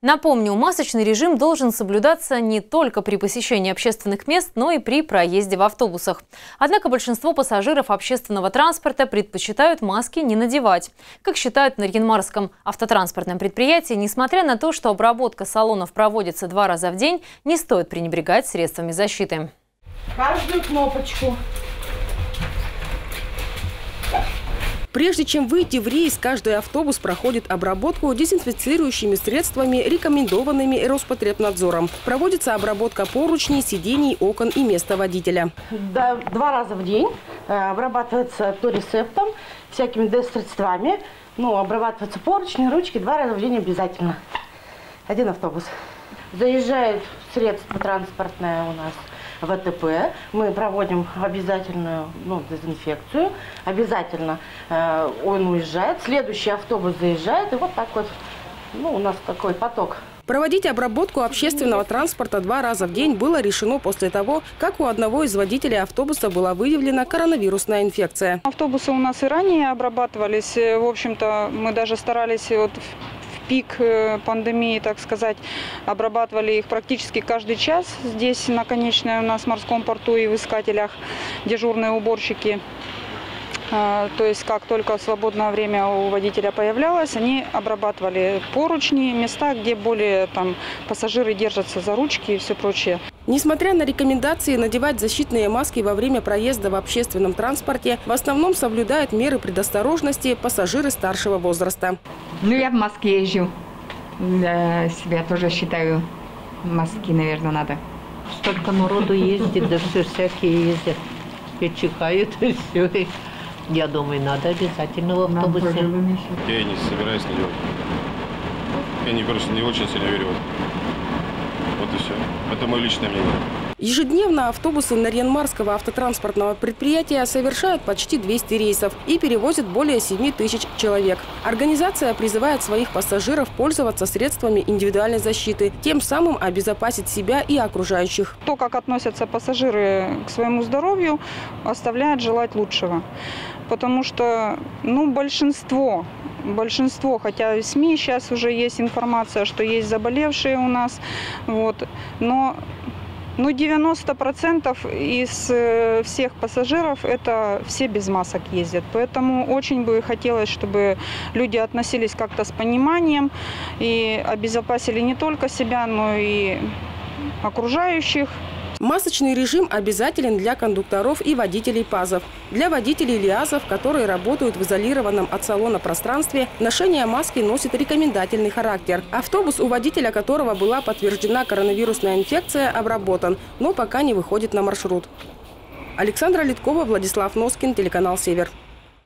Напомню, масочный режим должен соблюдаться не только при посещении общественных мест, но и при проезде в автобусах. Однако большинство пассажиров общественного транспорта предпочитают маски не надевать. Как считают на Рьенмарском автотранспортном предприятии, несмотря на то, что обработка салонов проводится два раза в день, не стоит пренебрегать средствами защиты. Каждую кнопочку Прежде чем выйти в рейс, каждый автобус проходит обработку дезинфицирующими средствами, рекомендованными Роспотребнадзором. Проводится обработка поручней, сидений, окон и места водителя. Да, два раза в день э, обрабатывается то рецептом, всякими дезсредствами. Ну, обрабатываются поручни, ручки два раза в день обязательно. Один автобус. Заезжает средство транспортное у нас ВТП. Мы проводим обязательную ну, дезинфекцию. Обязательно э, он уезжает. Следующий автобус заезжает. И вот так вот ну, у нас такой поток Проводить обработку общественного транспорта два раза в день было решено после того, как у одного из водителей автобуса была выявлена коронавирусная инфекция. Автобусы у нас и ранее обрабатывались. В общем-то, мы даже старались вот пик э, пандемии, так сказать, обрабатывали их практически каждый час. Здесь на конечной у нас морском порту и в искателях дежурные уборщики. А, то есть, как только свободное время у водителя появлялось, они обрабатывали поручни, места, где более там, пассажиры держатся за ручки и все прочее. Несмотря на рекомендации надевать защитные маски во время проезда в общественном транспорте, в основном соблюдают меры предосторожности пассажиры старшего возраста. Ну, я в маске езжу. Для себя тоже считаю, маски, наверное, надо. Столько народу ездит, да все всякие ездят. И чихают, и все. Я думаю, надо обязательно в автобусе. Я не собираюсь надевать. Я не, просто не очень сильно верю в это. Вот и все. Это мое личное мнение. Ежедневно автобусы Нарьянмарского автотранспортного предприятия совершают почти 200 рейсов и перевозят более 7 тысяч человек. Организация призывает своих пассажиров пользоваться средствами индивидуальной защиты, тем самым обезопасить себя и окружающих. То, как относятся пассажиры к своему здоровью, оставляет желать лучшего. Потому что ну, большинство большинство, хотя в СМИ сейчас уже есть информация, что есть заболевшие у нас, вот, но ну, 90% из э, всех пассажиров это все без масок ездят. Поэтому очень бы хотелось, чтобы люди относились как-то с пониманием и обезопасили не только себя, но и окружающих. Масочный режим обязателен для кондукторов и водителей ПАЗов. Для водителей ЛиАЗов, которые работают в изолированном от салона пространстве, ношение маски носит рекомендательный характер. Автобус, у водителя которого была подтверждена коронавирусная инфекция, обработан, но пока не выходит на маршрут. Александра Литкова, Владислав Носкин, телеканал «Север».